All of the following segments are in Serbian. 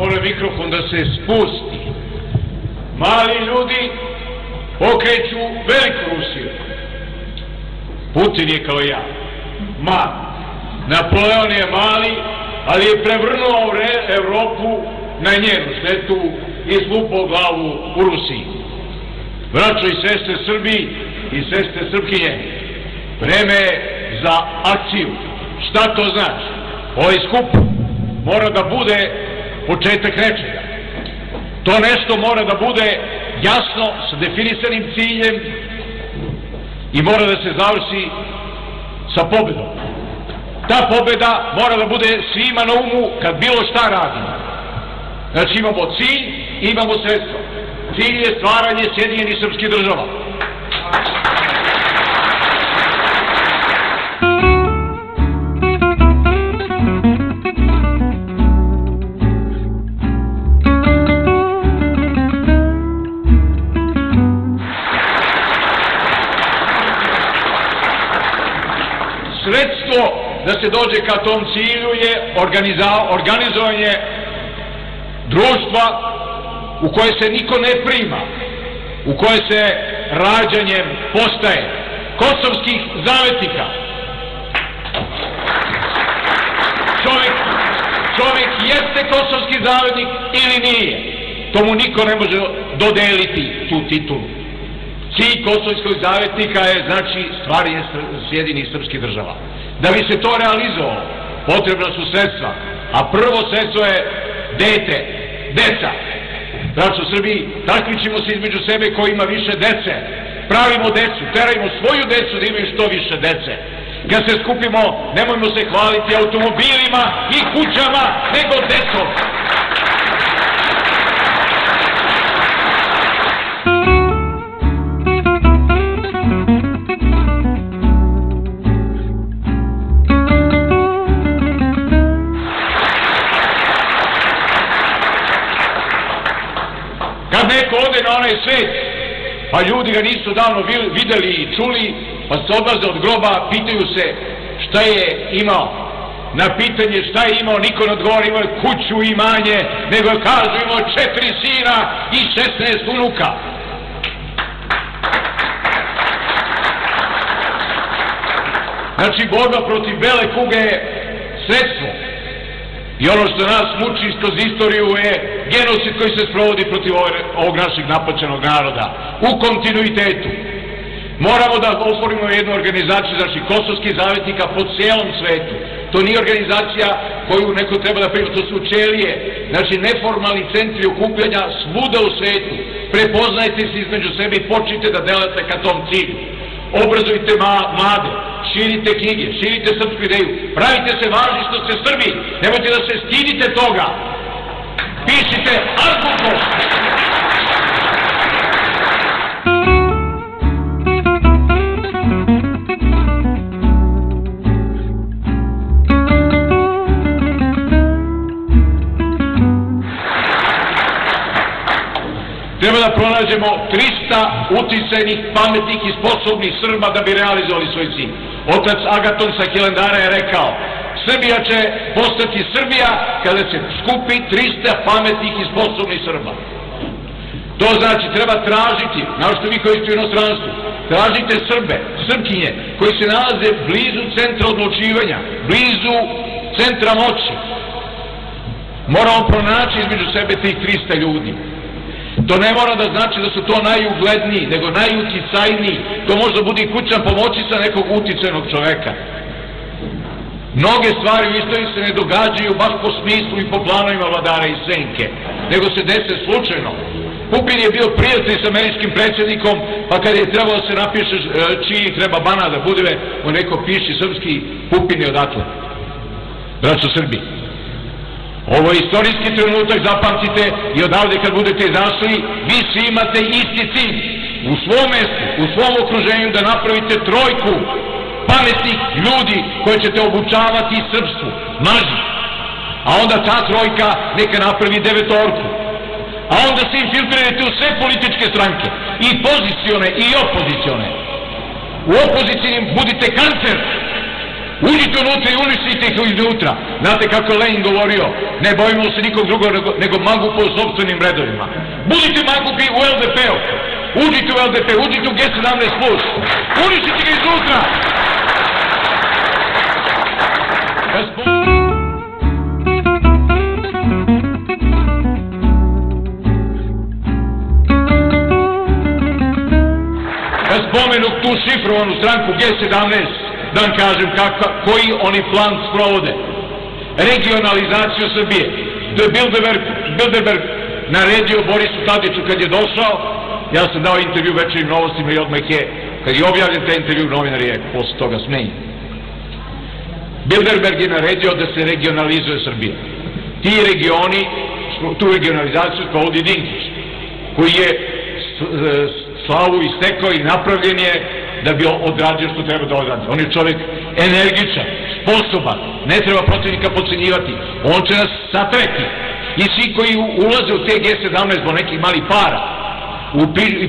mora mikrofon da se spusti. Mali ljudi pokreću veliku Rusiju. Putin je kao ja, mal. Napoleon je mali, ali je prevrnuo Evropu na njenu štetu i slupao glavu u Rusiji. Braćo i sestre Srbi i sestre Srpkinje, vreme je za akciju. Šta to znači? Ovaj skup mora da bude početak nečega. To nešto mora da bude jasno, sa definisanim ciljem i mora da se završi sa pobedom. Ta pobeda mora da bude svima na umu kad bilo šta radimo. Znači imamo cilj, imamo sredstvo. Cilj je stvaranje Sjedinjenih srpskih država. Da se dođe ka tom cilju je organizovanje društva u koje se niko ne prima, u koje se rađanjem postaje kosovskih zavetnika. Čovjek, čovjek jeste kosovski zavetnik ili nije. To mu niko ne može dodeliti tu titulu. Cilj kosovskog zavetnika je znači stvaranje sjedinih srpskih država. Da bi se to realizovalo, potrebna su sredstva, a prvo sredstvo je dete, deca. Braćo Srbiji, takmićimo se između sebe ko ima više dece. Pravimo decu, terajmo svoju decu da imaju što više dece. Kad se skupimo, nemojmo se hvaliti automobilima i kućama, nego decom. Neko ode na onaj svet, pa ljudi ga nisu davno videli i čuli, pa se odlaze od groba, pitaju se šta je imao. Na pitanje šta je imao, niko ne odgovori, imao je kuću i manje, nego kažu imao četiri sina i šestnest unuka. Znači, borba protiv bele kuge je sredstvo. I ono što nas muči kroz istoriju je genocid koji se sprovodi protiv ovog našeg napačenog naroda. U kontinuitetu. Moramo da otvorimo jednu organizaciju, znači kosovskih zavetnika po cijelom svetu. To nije organizacija koju neko treba da prima, to su čelije, znači neformalni centri okupljanja svuda u svetu. Prepoznajte se između sebe i počnite da delate ka tom cilju. Obrazujte mlade, širite knjige, širite srpsku ideju, pravite se važni što ste Srbi, nemojte da se stidite toga. Pišite azbukom. Treba da pronađemo 300 uticajnih, pametnih i sposobnih Srba da bi realizovali svoj cilj. Otac Agaton sa Hilendara je rekao, Srbija će postati Srbija kada se skupi 300 pametnih i sposobnih Srba. To znači treba tražiti, što vi koji ste u inostranstvu, tražite Srbe, Srpkinje, koji se nalaze blizu centra odlučivanja, blizu centra moći. Moramo pronaći između sebe tih 300 ljudi. To ne mora da znači da su to najugledniji, nego najuticajniji. To možda bude i kućan pomoćica nekog uticajnog čoveka. Mnoge stvari u istoriji se ne događaju baš po smislu i po planovima vladara i senke, nego se dese slučajno. Pupin je bio prijatelj s američkim predsjednikom, pa kad je trebalo da se napiše čiji treba bana da bude, on rekao piši srpski Pupin je odatle. Braćo Srbi. Ovo je istorijski trenutak, zapamtite, i odavde kad budete izašli, vi svi imate isti cilj. U svom mestu, u svom okruženju da napravite trojku pametnih ljudi koje ćete obučavati srpstvu, mlađi. A onda ta trojka neka napravi devetorku. A onda se infiltrirate u sve političke stranke, i pozicione, i opozicione. U opozicijenim budite kancer, Uđite unutra i uništite ih iznutra. Znate kako je Lenin govorio, ne bojimo se nikog drugog nego, nego mangupa u sobstvenim redovima. Budite mangupi u LDP-u. Uđite u LDP, uđite u G17+. Uništite ga iznutra. Ja spomenu tu šifrovanu stranku G17, da vam kažem kaka, koji oni plan sprovode. Regionalizaciju Srbije. To je Bilderberg, Bilderberg naredio Borisu Tadiću kad je došao, ja sam dao intervju večerim novostima i odmah je, kad je objavljen taj intervju, novinar je posle toga smenjen. Bilderberg je naredio da se regionalizuje Srbija. Ti regioni, tu regionalizaciju sprovodi Dinkić, koji je slavu istekao i napravljen je da bi odradio što treba da odradi. On je čovjek energičan, sposoban, ne treba protivnika pocenjivati. On će nas satreti. I svi koji ulaze u te G17 zbog nekih malih para, u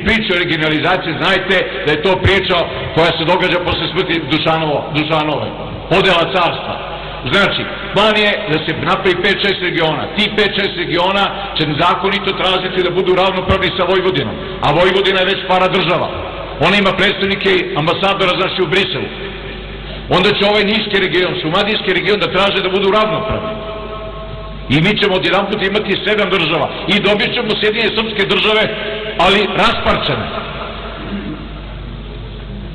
priču o regionalizaciji, znajte da je to priča koja se događa posle smrti Dušanove, podela carstva. Znači, plan je da se napravi 5-6 regiona. Ti 5-6 regiona će zakonito tražiti da budu ravnopravni sa Vojvodinom. A Vojvodina je već para država. Ona ima predstavnike ambasadora, znači, u Briselu. Onda će ovaj niški region, šumadijski region da traže da budu ravnopravni. I mi ćemo odjedan put imati sedam država. I dobit ćemo sjedinje srpske države, ali rasparčane.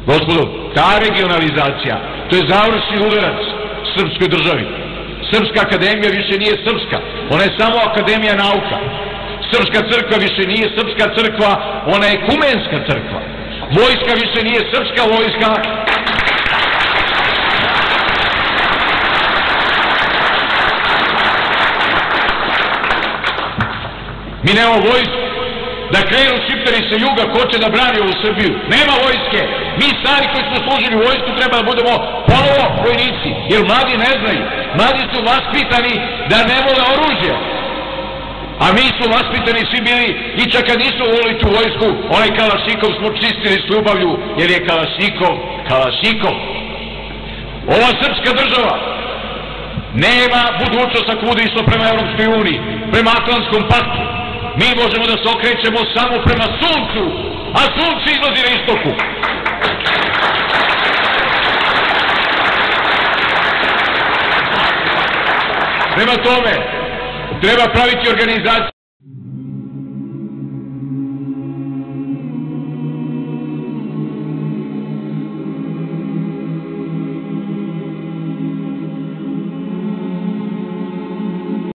Gospodo, ta regionalizacija, to je završni udarac srpskoj državi. Srpska akademija više nije srpska, ona je samo akademija nauka. Srpska crkva više nije srpska crkva, ona je kumenska crkva. Vojska više nije srpska vojska, Mi nemamo vojsku. Da krenu šipteri sa juga, ko će da brani ovu Srbiju? Nema vojske. Mi stari koji smo služili vojsku treba da budemo ponovo vojnici, jer mladi ne znaju. Mladi su vaspitani da ne vole oružje. A mi smo vaspitani svi bili i čak kad nismo volili tu vojsku, onaj Kalašnikov smo čistili s ljubavlju, jer je Kalašnikov, Kalašnikov. Ova srpska država nema budućnost ako bude išlo prema Europskoj uniji, prema Atlantskom paktu. Mi možemo da se okrećemo samo prema suncu, a sunce izlazi na istoku. Prema tome, treba praviti organizaciju